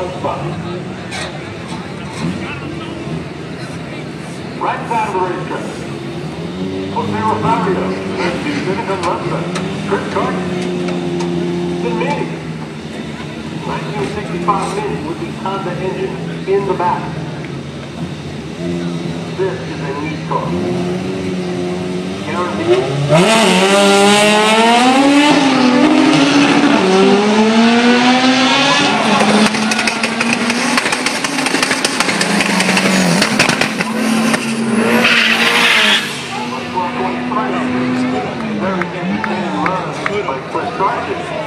one spot. Right side of the racetrack. Jose Rosario, Nancy Finnegan Lundberg, Chris Carter, and me. 1965 Mini with the Honda engine in the back. This is a neat car. Get out the